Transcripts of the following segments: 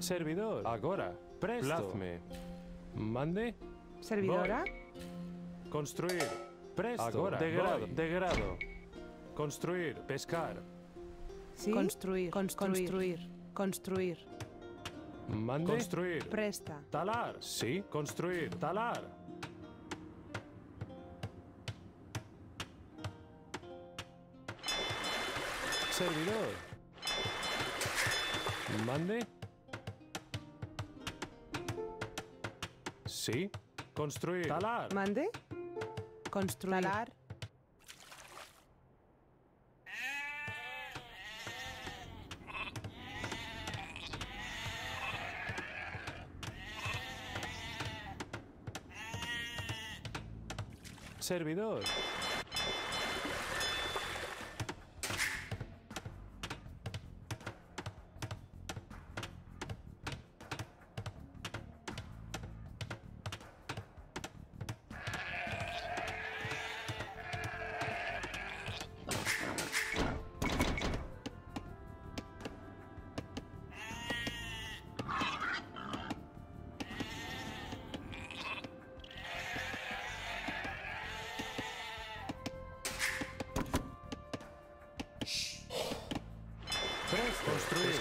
Servidor. Agora. Presto. Plazme. Mande. Servidora. Construir. Presto. Agora. Degrado. Degrado. Construir. Pescar. Sí. Construir. Construir. Construir. Mande. Construir. Presta. Talar. Sí. Construir. Talar. Servidor. Mande. Sí. Construir. Talar. Mande. Construir. Talar. Servidor.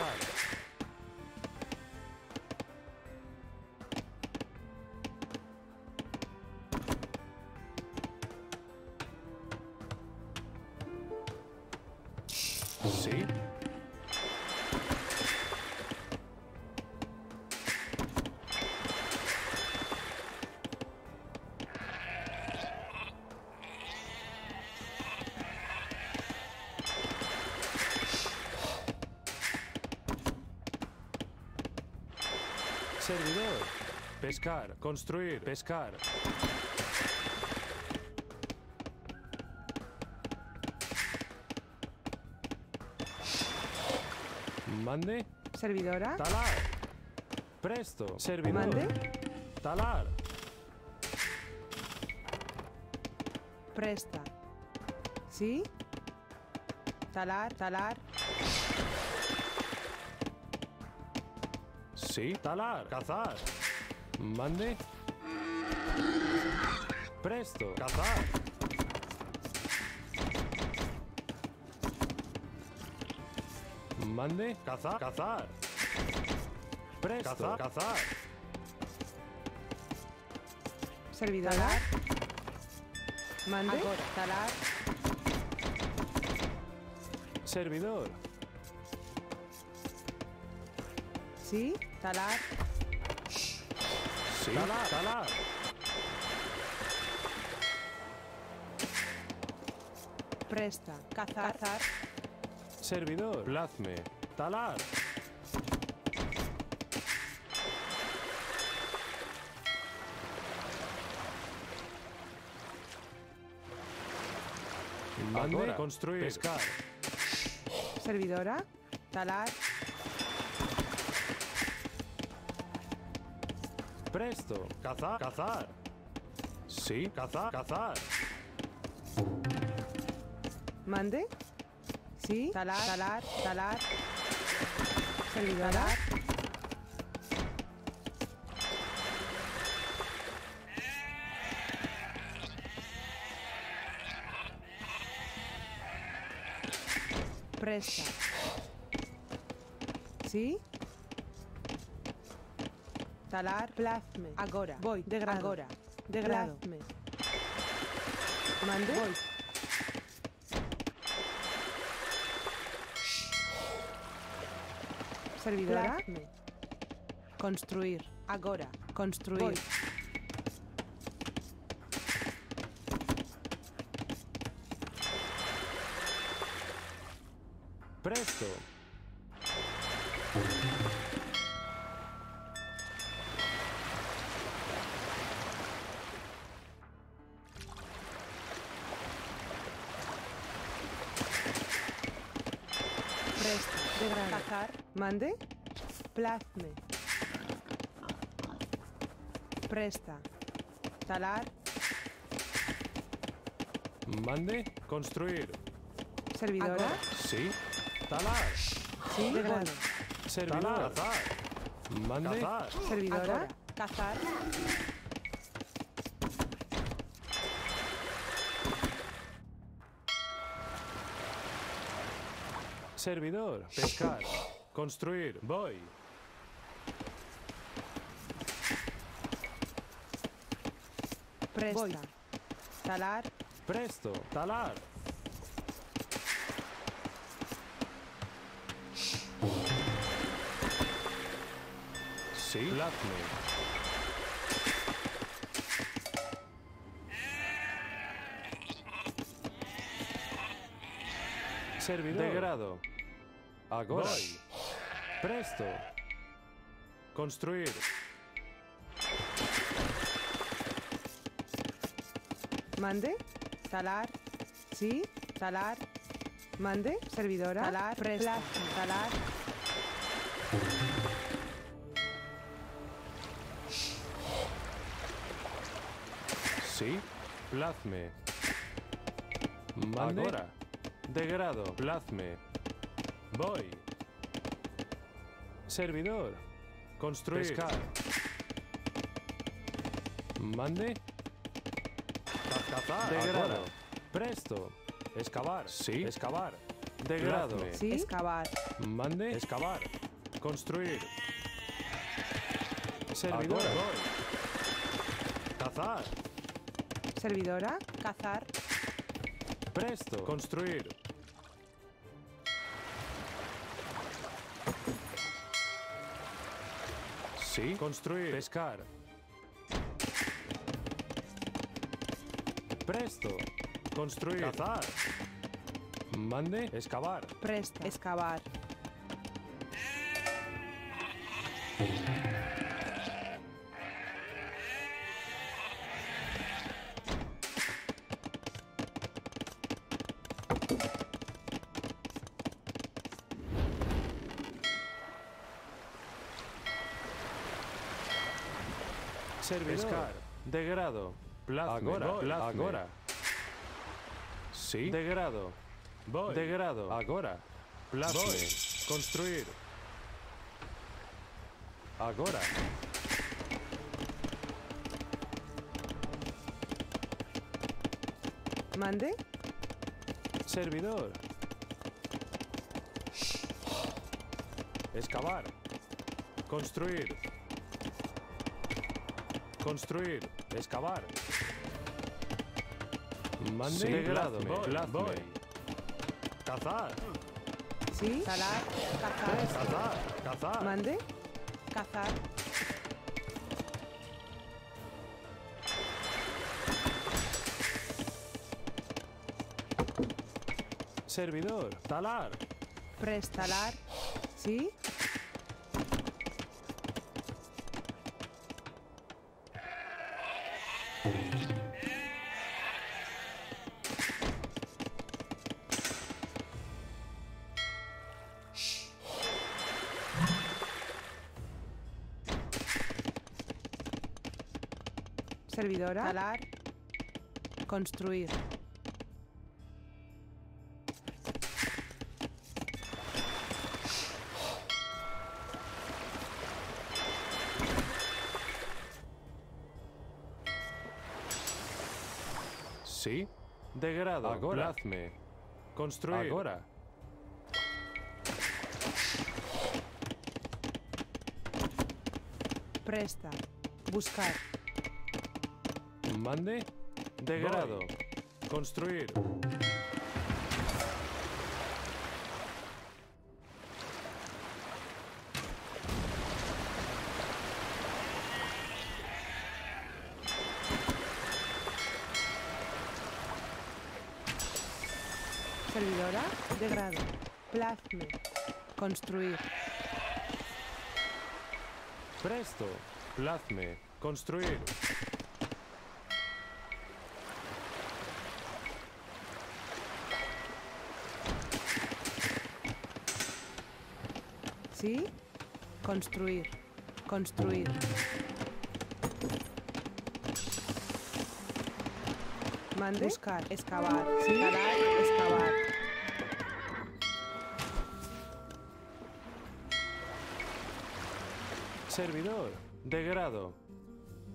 Construir. Pescar. Servidor. Pescar. Construir. Pescar. Mande. Servidora. Talar. Presto. Servidor. Mande. Talar. Presta. ¿Sí? Talar, talar. Sí. Talar. Cazar. Mande. Presto. Cazar. Mande. Cazar. Cazar. Presto. Cazar. Cazar. Servidora. Talar. Mande. Agora. Talar. Servidor. ¿Sí? Talar. Sí. Talar. Talar. Presta. Cazar. Cazar. Servidor. Plazme. Talar. Mande. Construir. Pescar. Servidora. Talar. Presto. Cazar. Cazar. Sí. Cazar. Cazar. Mande. ¿Sí? Talar. Talar. Talar. Servidora. Presta. ¿Sí? Talar. Plazme. Agora. Voy. Degrado. Agora. Degrado. Plazme. Mande. Voy. Servidora. Plazme. Construir. Agora. Construir. Voy. Presto. Mande. Plazme. Presta. Talar. Mande. Construir. Servidora. Sí. Talar. Sí. Degrado. Servidor. Cazar. Mande. Cazar. Servidora. Cazar. Servidor. Pescar. Construir. Voy. Presta. Voy. Talar. Presto. Talar. Sí. Plazme. Servidor. Degrado. Agora. Presto. Construir. Mande. Talar. Sí. Talar. Mande. Servidora. Talar. Presta. Talar. Sí. Plazme. Mande. Agora. Degrado. Plazme. Voy. Servidor. Construir. Pescar. Mande. Cazar. Degrado. Presto. Excavar. Sí. Excavar. Degrado. Sí. Excavar. Mande. Excavar. Construir. Servidor. Cazar. Servidora. Cazar. Presto. Construir. Sí. Construir. Pescar. Presto. Construir. Cazar. Mande. Excavar. Presta. Excavar. Servidor. Pescar. Degrado. Plazme. Agora, plazme. Agora. Sí. Degrado. Voy. Degrado. Agora. Plazme. Voy. Construir. Agora. Mande. Servidor. Excavar. Construir. Construir. Excavar. Mande. Sí, Voy. Cazar. Sí. Talar. Cazar. Cazar. Cazar. Mande. Cazar. Servidor. Talar. Prestalar. Sí. Servidora. Talar. Construir. Sí. Degrado. Agora. Plazme. Construir. Agora. Presta. Buscar. Mande. Degrado. Voy. Construir. Servidora. Degrado. Plazme. Construir. Presto. Plazme. Construir. ¿Sí? Construir. Construir. Mande. Buscar. Excavar. Sí. Excavar. Servidor. De grado.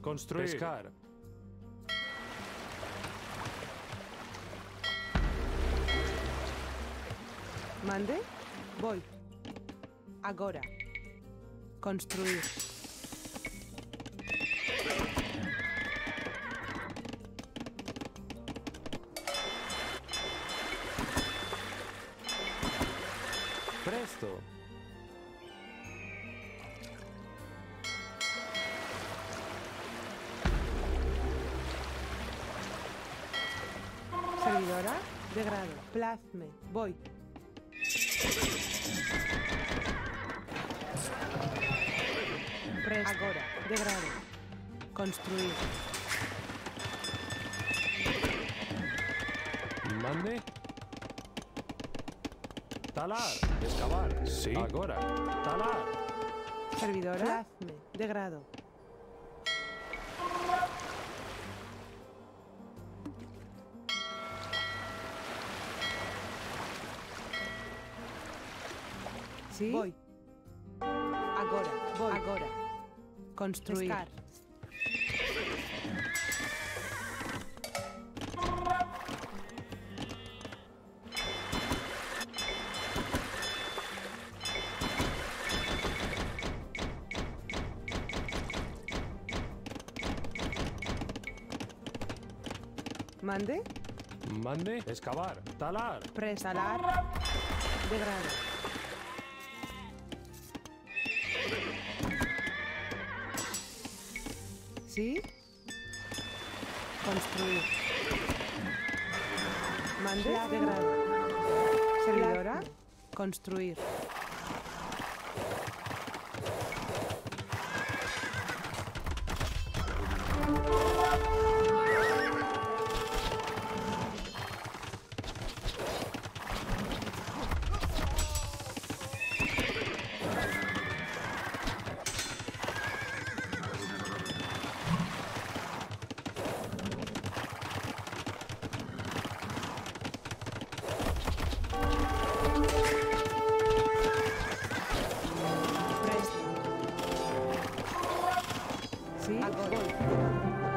Construir. Pescar. Mande? Voy. Agora. Construir. Servidora. De grado. Plasme. Voy. Presto. Agora. De grado. Construir. Mande. Talar. Excavar. Sí. Agora. Talar. Servidora. Plasme. De ¿Sí? Voy. Agora. Voy. Agora. Construir. Pescar. Mande. Mande. Excavar. Talar. Presalar. De grado. ¿Sí? Construir. Mande de grado. Servidora. Construir. Sim. Agora.